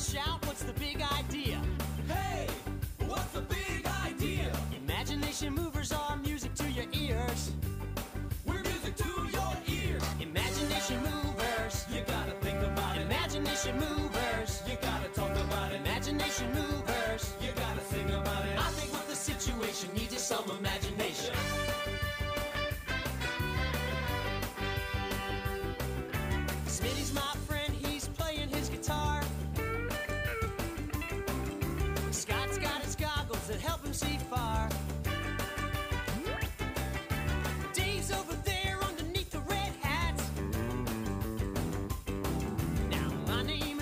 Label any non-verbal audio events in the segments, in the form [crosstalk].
shout, what's the big idea? Hey, what's the big idea? Imagination movers are music to your ears. We're music to your ears. Imagination movers. You gotta think about it. Imagination movers.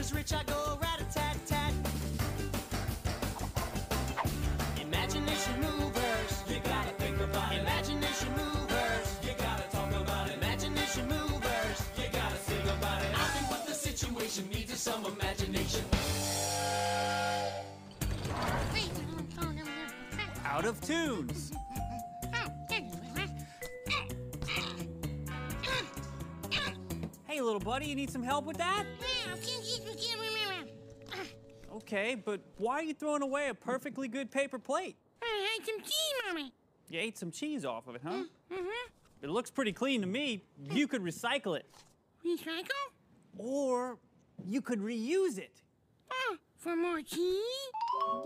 Is Rich, I go rat a tat tat. Imagination movers. You gotta think about it. Imagination movers. You gotta talk about it. Imagination movers. You gotta about it. I think what the situation needs is some imagination. Out of tunes. Hey, little buddy, you need some help with that? Okay, but why are you throwing away a perfectly good paper plate? I had some cheese, Mommy. You ate some cheese off of it, huh? Mm-hmm. It looks pretty clean to me. You could recycle it. Recycle? Or you could reuse it. Oh, for more cheese?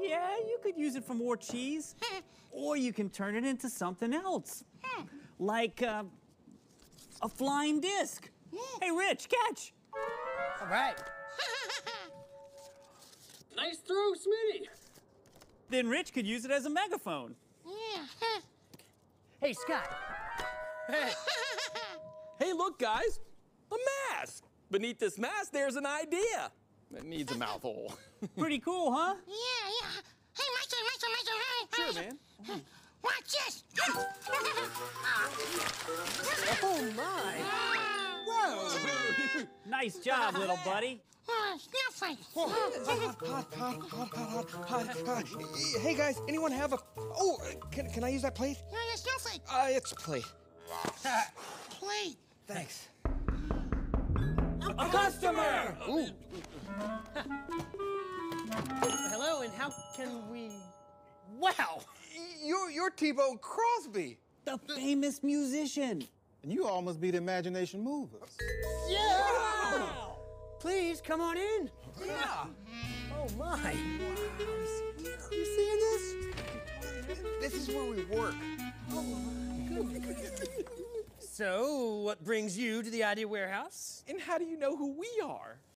Yeah, you could use it for more cheese. [laughs] Or you can turn it into something else. Like uh, a flying disc. Hey, Rich, catch. All right. [laughs] Nice throw, Smitty. Then Rich could use it as a megaphone. Yeah. Hey, Scott. Hey, [laughs] hey, look, guys. A mask. Beneath this mask, there's an idea. It needs a mouth hole. [laughs] Pretty cool, huh? Yeah, yeah. Hey, Master, Master, Master, hey, sure, hey. man. Watch this. [laughs] Oh, my. Whoa. Nice job, little buddy. Oh, snowflake. Hey guys, anyone have a? Oh, can, can I use that plate? Yeah, yeah, snowflake. Uh, it's a plate. Plate. Thanks. A customer! Hello, and how can we. Wow! You're you're T-Bone Crosby, The famous musician. And you all must be the imagination movers. Yeah! Please come on in. Yeah. [laughs] Oh, my. You seeing this? This is where we work. So, what brings you to the Idea Warehouse? And how do you know who we are?